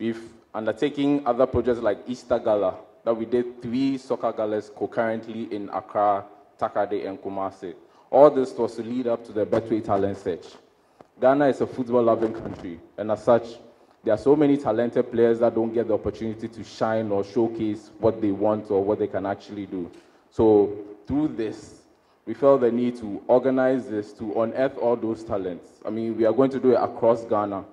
We've undertaken other projects like Easter Gala, that we did three soccer galas concurrently in Accra, Takoradi, and Kumasi. All this was to lead up to the Betway Talent Search. Ghana is a football loving country, and as such, there are so many talented players that don't get the opportunity to shine or showcase what they want or what they can actually do. So, through this, we felt the need to organize this to unearth all those talents. I mean, we are going to do it across Ghana.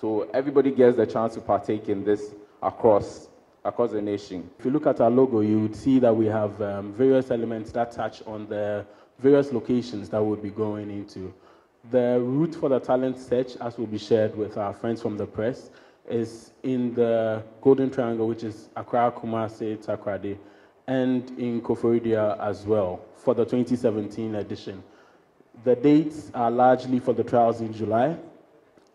So, everybody gets the chance to partake in this across, across the nation. If you look at our logo, you would see that we have um, various elements that touch on the various locations that we'll be going into. The route for the talent search, as will be shared with our friends from the press, is in the Golden Triangle, which is Accra, Kumasi, Takoradi, and in Koforidua as well for the 2017 edition. The dates are largely for the trials in July.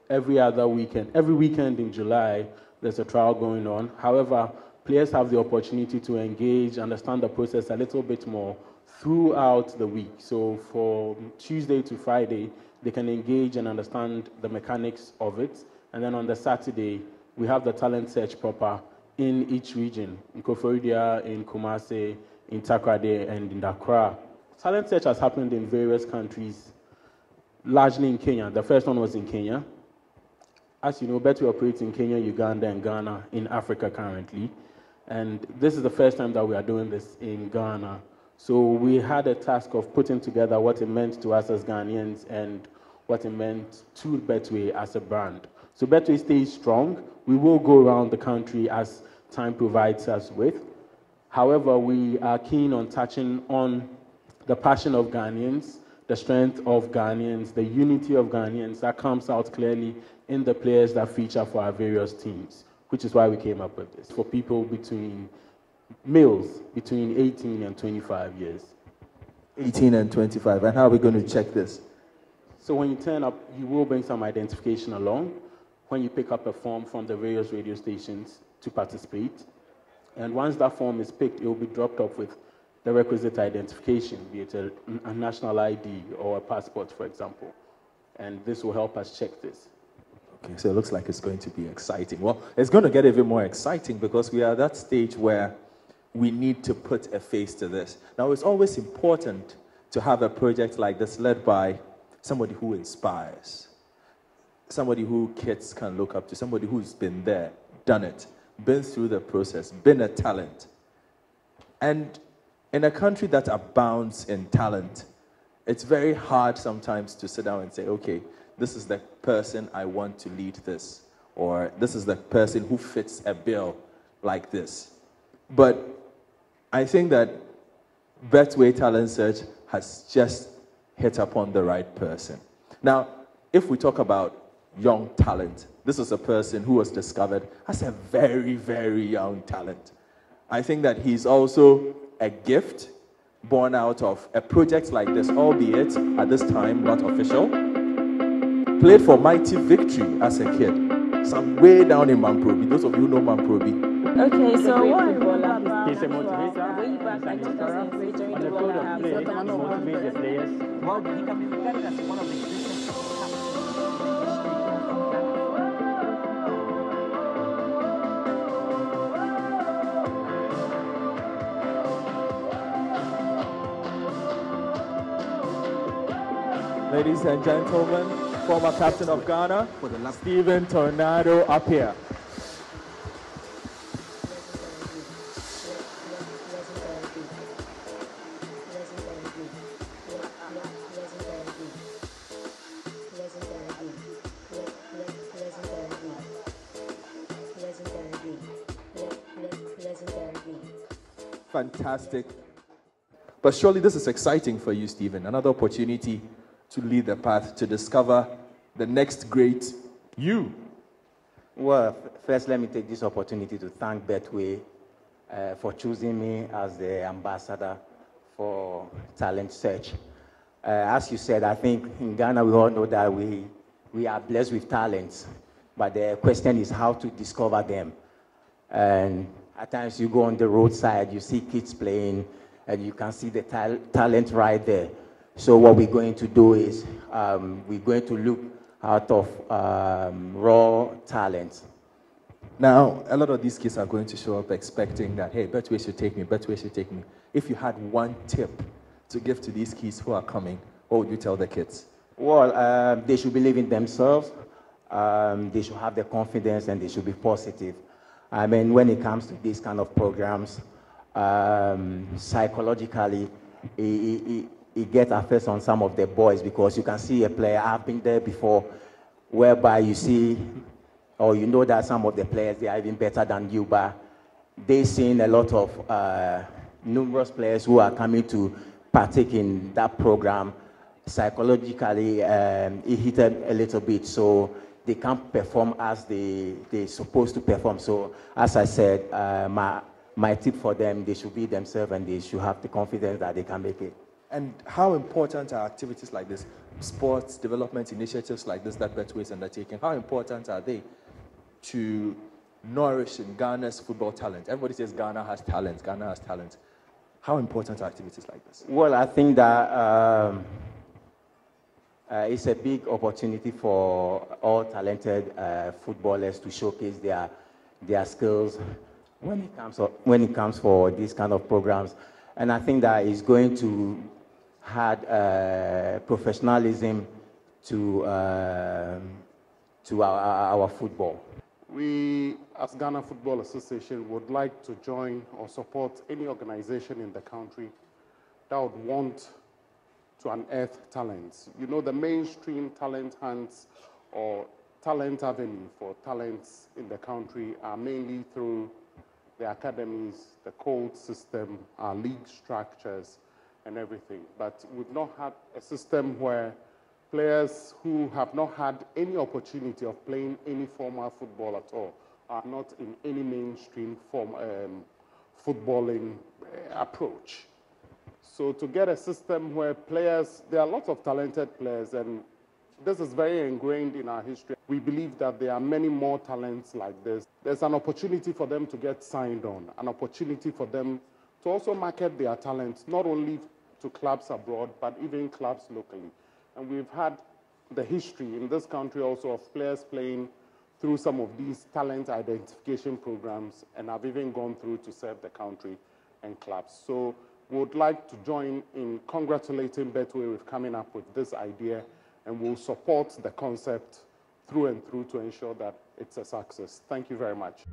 Every other weekend, every weekend in July, there's a trial going on. However, players have the opportunity to engage, understand the process a little bit more throughout the week. So for Tuesday to Friday, they can engage and understand the mechanics of it. And then on the Saturday, we have the talent search proper in each region, in Koforidua, in Kumasi, in Takoradi, and in Accra. Talent search has happened in various countries, largely in Kenya. The first one was in Kenya. As you know, Betway operates in Kenya, Uganda, and Ghana in Africa currently. And this is the first time that we are doing this in Ghana. So we had a task of putting together what it meant to us as Ghanaians and what it meant to Betway as a brand. So Betway stays strong. We will go around the country as time provides us with. However, we are keen on touching on the passion of Ghanaians, the strength of Ghanaians, the unity of Ghanaians that comes out clearly in the players that feature for our various teams, which is why we came up with this for people between males between 18 and 25 years. 18 and 25. And how are we going to check this? So when you turn up, you will bring some identification along when you pick up a form from the various radio stations to participate. And once that form is picked, it will be dropped off with the requisite identification, be it a, a national ID or a passport, for example. And this will help us check this. Okay, so it looks like it's going to be exciting. Well, it's going to get even more exciting because we are at that stage where we need to put a face to this. Now, it's always important to have a project like this led by somebody who inspires, somebody who kids can look up to, somebody who's been there, done it, been through the process, been a talent. And in a country that abounds in talent, it's very hard sometimes to sit down and say, okay, this is the person I want to lead this, or this is the person who fits a bill like this. But I think that Betway Talent Search has just hit upon the right person. Now, if we talk about young talent, this is a person who was discovered as a very, very young talent. I think that he's also a gift born out of a project like this, albeit at this time not official. Played for Mighty Victory as a kid, some way down in Mamprobi. Those of you who know Mamprobi. Okay, so what He's a motivator. Way back, I just was encouraged during the the World Cup. of play, So, he Thomas Wolff. motivates the players. Well, he can be regarded as one of the greatest Ladies and gentlemen, former captain of Ghana, Stephen Tornado up here. Fantastic. But surely this is exciting for you, Stephen. Another opportunity to lead the path to discover the next great you. Well, first, let me take this opportunity to thank Betway uh, for choosing me as the ambassador for Talent Search. Uh, as you said, I think in Ghana we all know that we, we are blessed with talents, but the question is how to discover them. And at times you go on the roadside, you see kids playing, and you can see the tal- talent right there. So what we're going to do is um, we're going to look out of um, raw talent. Now, a lot of these kids are going to show up expecting that, hey, Betway should take me, Betway should take me. If you had one tip to give to these kids who are coming, what would you tell the kids? Well, um, they should believe in themselves. Um, they should have the confidence and they should be positive. I mean, when it comes to these kind of programs, um, psychologically, it, it, it gets effects on some of the boys because you can see a player, I've been there before, whereby you see or you know that some of the players, they are even better than you, but they've seen a lot of uh, numerous players who are coming to partake in that program. Psychologically, um, it hit them a little bit, so they can't perform as they, they're supposed to perform. So, as I said, uh, my, my tip for them, they should be themselves and they should have the confidence that they can make it. And how important are activities like this, sports development initiatives like this that Betway is undertaking? How important are they to nourishing Ghana's football talent? Everybody says Ghana has talent, Ghana has talent. How important are activities like this? Well, I think that um, uh, it's a big opportunity for all talented uh, footballers to showcase their, their skills when it, comes when it comes for these kind of programs. And I think that it's going to add uh, professionalism to, um, to our, our football. We, as Ghana Football Association, would like to join or support any organization in the country that would want to unearth talents. You know, the mainstream talent hunts or talent avenue for talents in the country are mainly through the academies, the code system, our league structures, and everything. But we've not had a system where players who have not had any opportunity of playing any formal football at all are not in any mainstream form um, footballing uh, approach. So to get a system where players, there are lots of talented players, and this is very ingrained in our history. We believe that there are many more talents like this. There's an opportunity for them to get signed on, an opportunity for them to also market their talents, not only to clubs abroad, but even clubs locally. And we've had the history in this country also of players playing through some of these talent identification programs and have even gone through to serve the country and clubs. So we would like to join in congratulating Betway with coming up with this idea and we'll support the concept through and through to ensure that it's a success. Thank you very much.